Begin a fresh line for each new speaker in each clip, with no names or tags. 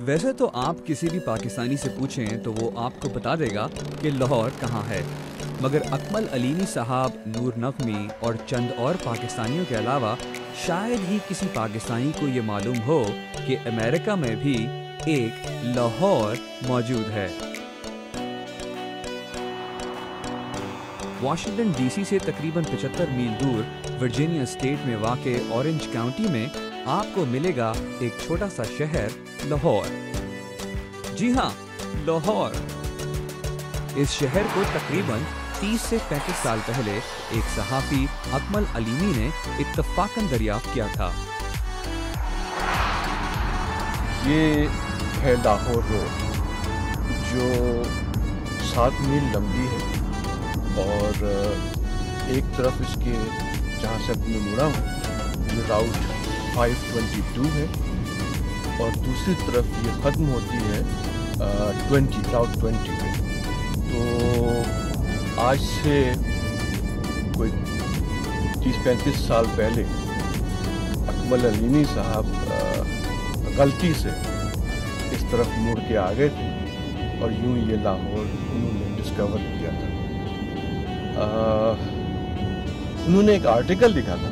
वैसे तो आप किसी भी पाकिस्तानी से पूछें तो वो आपको बता देगा कि लाहौर कहाँ है। मगर अकमल अलीमी साहब, नूर नकमी और चंद और पाकिस्तानियों के अलावा शायद ही किसी पाकिस्तानी को ये मालूम हो कि अमेरिका में भी एक लाहौर मौजूद है। वाशिंगटन डीसी से तकरीबन 75 मील दूर, वर्जीनिया स्टेट में वाक़ ऑरेंज काउंटी में आपको मिलेगा एक छोटा सा शहर, लाहौर। जी हाँ लाहौर। इस शहर को तकरीबन 30 से 35 साल पहले एक सहाफ़ी अकमल अलीमी ने इत्तफाकन दरियाफ्त किया था।
ये है लाहौर रोड, जो सात मील लंबी है और एक तरफ़ इसके, जहाँ से मैं मुड़ा हूँ, ये राउट 522 है और दूसरी तरफ़ ये ख़त्म होती है ट्वेंटी राउट ट्वेंटी पे। तो आज से कोई तीस पैंतीस साल पहले अकमल अलीनी साहब गलती से इस तरफ़ मुड़ के आ गए थे और यूँ ये लाहौर उन्होंने डिस्कवर किया था। आ, उन्होंने एक आर्टिकल लिखा था।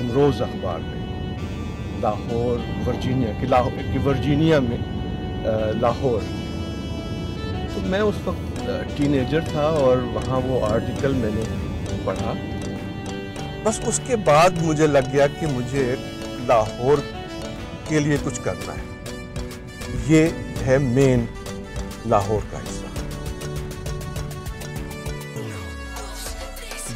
इमरोज़ अखबार में, लाहौर, वर्जीनिया, कि लाहौर, कि वर्जीनिया में लाहौर। तो मैं उस वक्त टीनेजर था और वहाँ वो आर्टिकल मैंने पढ़ा। बस उसके बाद मुझे लग गया कि मुझे लाहौर के लिए कुछ करना है। ये है मेन लाहौर का हिस्सा।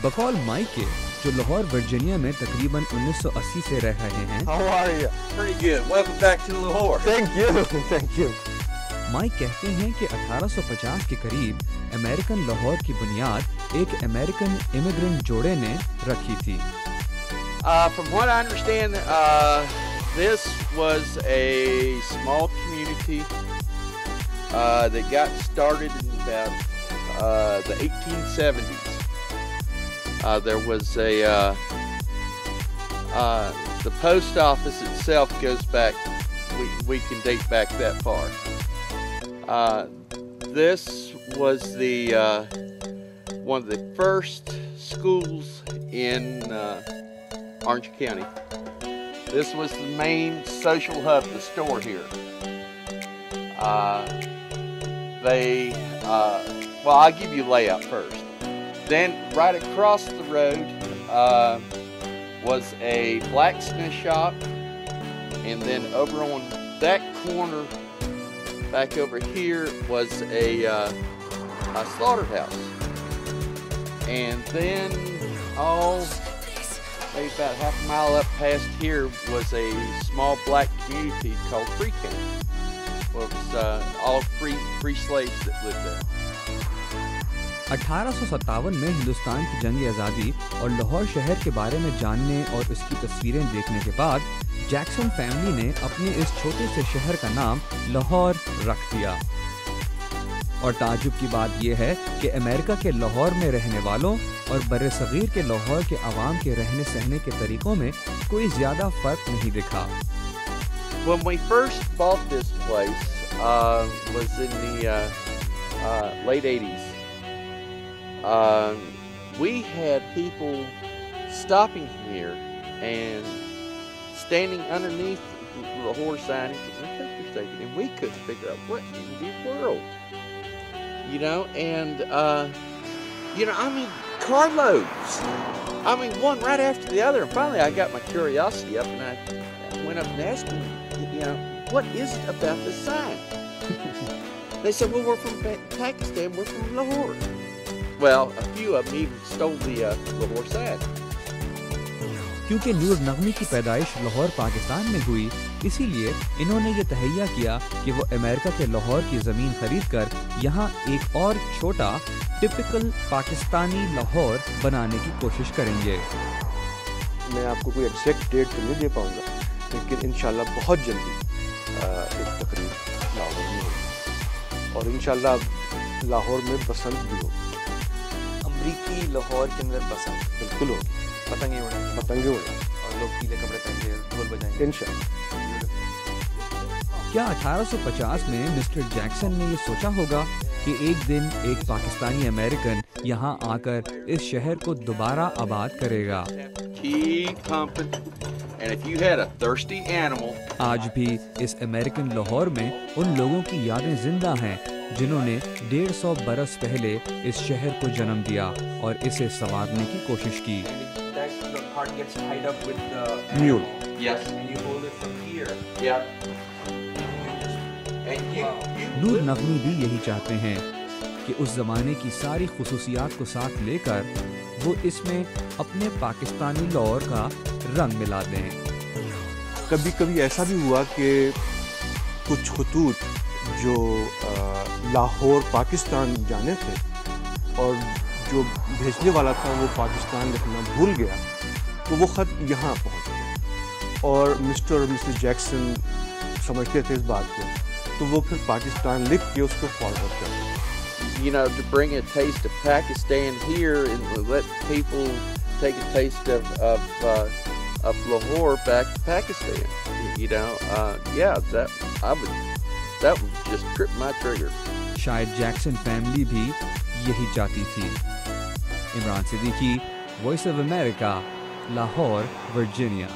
बकौल माइक के जो लाहौर वर्जीनिया में तकरीबन 1980 से रह रहे हैं
How are you?
Pretty good. Welcome back to Lahore.
Thank you, thank you.
Mike कहते हैं कि 1850 के करीब अमेरिकन लाहौर की बुनियाद एक अमेरिकन इमिग्रेंट जोड़े ने रखी थी
Uh, from what I understand, uh, this was a small community uh, that got started in about uh, the 1870s. Uh, there was a uh, uh, the post office itself goes back. We, we can date back that far. Uh, this was the uh, one of the first schools in uh, Orange County. This was the main social hub, the store here. They, well, I'll give you layout first. Then right across the road uh, was a blacksmith shop, and then over on that corner, back over here, was a, uh, a slaughterhouse. And then, oh, maybe about half a mile up past here was a small black community called Freetown. Well, it was uh, all free free slaves that lived there.
अठारह सौ सत्तावन में हिंदुस्तान की जंग आज़ादी और लाहौर शहर के बारे में जानने और उसकी तस्वीरें देखने के बाद जैक्सन फैमिली ने अपने इस छोटे से शहर का नाम लाहौर रख दिया और ताजुब की बात यह है कि अमेरिका के लाहौर में रहने वालों और बर सग़ीर के लाहौर के आवाम के रहने सहने के तरीकों में कोई ज़्यादा फ़र्क नहीं दिखा
When we first bought this place, uh, was in the uh, uh, late 80s. Um, we had people stopping here and standing underneath the horse sign and pictures taken, and we couldn't figure out what in the world, you know. And uh, you know, I mean, carloads. I mean, one right after the other. And finally, I got my curiosity up, and I, I went up and asked them, you know, what is it about this sign? they said, well, we're from Pakistan. We're from Lahore. Well, a few of them even stole the uh, Lahore sign.
क्योंकि नूर नगमी की पैदाइश लाहौर पाकिस्तान में हुई इसीलिए इन्होंने ये तहैया किया कि वो अमेरिका के लाहौर की ज़मीन खरीद कर यहाँ एक और छोटा टिपिकल पाकिस्तानी लाहौर बनाने की कोशिश करेंगे।
मैं आपको कोई एग्जैक्ट डेट तो नहीं दे पाऊँगा लेकिन इन बहुत जल्दी एक तकरीब लाहौर में होगी। और इन लाहौर में बसंत भी होगी।
अमरीकी लाहौर के अंदर बसंत
बिल्कुल होगी
पतंगे उड़ेंगी
पतंगे उड़े।
और लोग पीले कपड़े पहन के ढोल बजाएँगे।
इन
क्या 1850 में मिस्टर जैक्सन ने ये सोचा होगा कि एक दिन एक पाकिस्तानी अमेरिकन यहाँ आकर इस शहर को दोबारा आबाद करेगा?
animal,
आज भी इस अमेरिकन लाहौर में उन लोगों की यादें ज़िंदा हैं जिन्होंने डेढ़ सौ बरस पहले इस शहर को जन्म दिया और इसे संवारने की कोशिश की। नूर नगमी भी यही चाहते हैं कि उस जमाने की सारी खसूसियात को साथ लेकर वो इसमें अपने पाकिस्तानी लाहौर का रंग मिला दें।
कभी कभी ऐसा भी हुआ कि कुछ खतूत जो लाहौर पाकिस्तान जाने थे और जो भेजने वाला था वो पाकिस्तान लिखना भूल गया तो वो ख़त यहाँ पहुँच गया और मिस्टर और मिसेस जैक्सन समझते थे इस बात को तो वो फिर पाकिस्तान लिख के उसको फॉरवर्ड कर
you know, to bring a taste of Pakistan here and let people take a taste of of, uh, of Lahore back to Pakistan. You know, uh, yeah, that I would that would just grip my trigger.
शायद Jackson family भी यही चाहती थी Imran Siddiqui voice of America Lahore Virginia